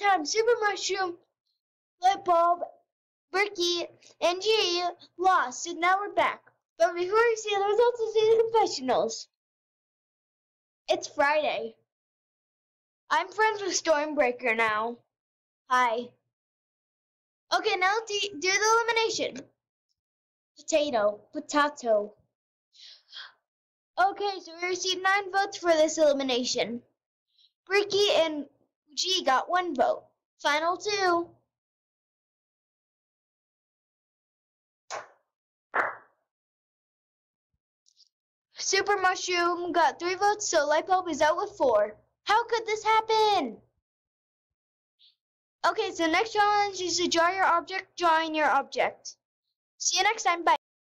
one, Super Mushroom, Light Bulb, Ricky, and G lost, and now we're back. But before we see the results, see the confessionals. It's Friday. I'm friends with Stormbreaker now. Hi. Okay, now do, do the elimination. Potato, potato. Okay, so we received nine votes for this elimination. Bricky and G got one vote. Final two. Super Mushroom got three votes, so Light Bulb is out with four. How could this happen? Okay, so next challenge is to draw your object, drawing your object. See you next time. Bye.